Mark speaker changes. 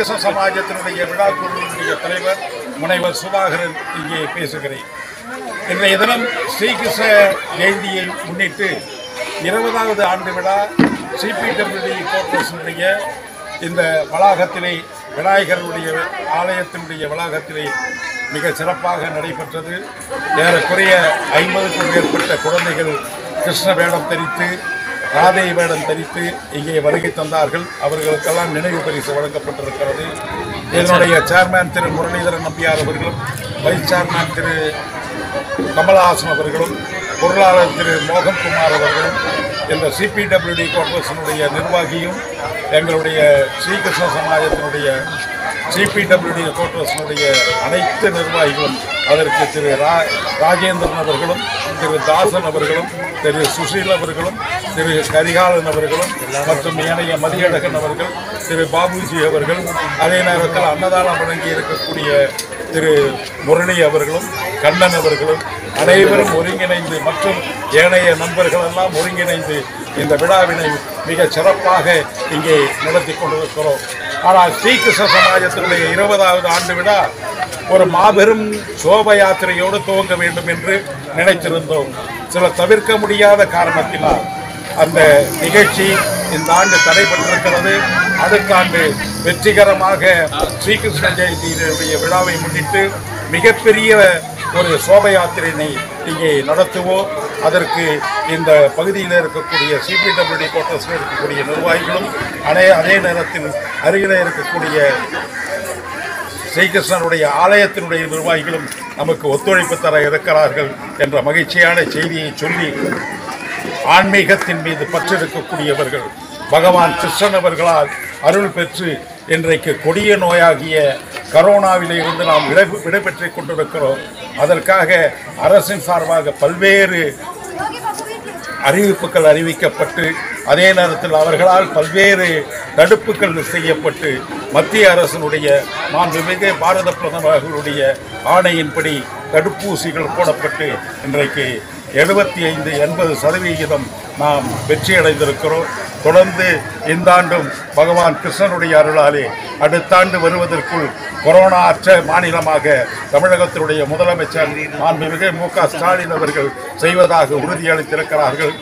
Speaker 1: கிருஷ்ண சமாஜத்தினுடைய விழா குழுவினுடைய தலைவர் முனைவர் சுதாகரன் இங்கே பேசுகிறேன். இன்றைய தினம் ஸ்ரீகிருஷ்ண ஜெயந்தியை முன்னிட்டு இருபதாவது ஆண்டு விழா சிபிடபிள்யூடி கோர்பரேஷனுடைய இந்த வளாகத்திலே விநாயகருடைய ஆலயத்தினுடைய வளாகத்திலே மிக சிறப்பாக நடைபெற்றது. ஏறக்குறைய ஐம்பதுக்கும் மேற்பட்ட குழந்தைகள் கிருஷ்ண வேடம் தெரித்து ராதை வேடம் தரித்து இங்கே வருகை தந்தார்கள். அவர்களுக்கெல்லாம் நினைவு பரிசு வழங்கப்பட்டிருக்கிறது. இதனுடைய சேர்மேன் திரு முரளிதரன் நம்பியார் அவர்களும் வைஸ் சேர்மேன் திரு கமலஹாசன் அவர்களும் பொருளாளர் திரு மோகன்குமார் அவர்களும் இந்த சிபிடபிள்யூடி கார்பரேஷனுடைய நிர்வாகியும் எங்களுடைய ஸ்ரீகிருஷ்ண சமாஜத்தினுடைய சிபிடபிள்யூடி கோட்ரஸினுடைய அனைத்து நிர்வாகிகளும் அதற்கு திரு ரா ராஜேந்திரன் அவர்களும் திரு தாசன் அவர்களும் திரு சுஷீல் அவர்களும் திரு கரிகாலன் அவர்களும் மற்றும் ஏனைய மதியழகன் அவர்கள் திரு பாபுஜி அவர்கள் அதே நேரத்தில் அன்னதானம் வழங்கி இருக்கக்கூடிய திரு முரளி அவர்களும் கண்ணன் அவர்களும் அனைவரும் ஒருங்கிணைந்து மற்றும் ஏனைய நண்பர்கள் எல்லாம் ஒருங்கிணைந்து இந்த விழாவினை மிக சிறப்பாக இங்கே நடத்தி கொண்டிருக்கிறோம். ஆனால் ஸ்ரீகிருஷ்ண சமாஜத்தினுடைய இருபதாவது ஆண்டு விழா ஒரு மாபெரும் சோப யாத்திரையோடு துவங்க வேண்டும் என்று நினைத்திருந்தோம். சில தவிர்க்க முடியாத காரணத்தினால் அந்த நிகழ்ச்சி இந்த ஆண்டு தடைபட்டிருக்கிறது. அடுத்த ஆண்டு வெற்றிகரமாக ஸ்ரீகிருஷ்ண ஜெயந்தியினுடைய விழாவை முன்னிட்டு மிகப்பெரிய ஒரு சோப யாத்திரையினை இங்கே நடத்துவோம். அதற்கு இந்த பகுதியில் இருக்கக்கூடிய சிபிடபிள்யூடி கோட்டர்ஸில் இருக்கக்கூடிய நிர்வாகிகளும் அதே அதே நேரத்தில் அருகில் இருக்கக்கூடிய ஸ்ரீகிருஷ்ணனுடைய ஆலயத்தினுடைய நிர்வாகிகளும் நமக்கு ஒத்துழைப்பு தர இருக்கிறார்கள் என்ற மகிழ்ச்சியான செய்தியை சொல்லி ஆன்மீகத்தின் மீது பற்றிருக்கக்கூடியவர்கள் பகவான் கிருஷ்ணன் அவர்களால் அருள் பெற்று இன்றைக்கு கொடிய நோயாகிய கரோனாவிலே இருந்து நாம் விடை விடைபெற்றுக் கொண்டிருக்கிறோம். அதற்காக அரசின் சார்பாக பல்வேறு அறிவிப்புகள் அறிவிக்கப்பட்டு அதே நேரத்தில் அவர்களால் பல்வேறு தடுப்புகள் செய்யப்பட்டு மத்திய அரசினுடைய மாண்புமிகு பாரத பிரதமர்களுடைய ஆணையின்படி தடுப்பூசிகள் போடப்பட்டு இன்றைக்கு எழுபத்தி ஐந்து எண்பது சதவிகிதம் நாம் வெற்றியடைந்திருக்கிறோம். தொடர்ந்து இந்த ஆண்டும் பகவான் கிருஷ்ணனுடைய அருளாலே அடுத்த ஆண்டு வருவதற்குள் கொரோனா அற்ற மாநிலமாக தமிழகத்தினுடைய முதலமைச்சர் மாண்புமிகு மு க ஸ்டாலின் அவர்கள் செய்வதாக உறுதியளித்திருக்கிறார்கள்.